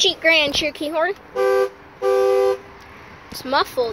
cheap Grand Cherokee horn. It's muffled.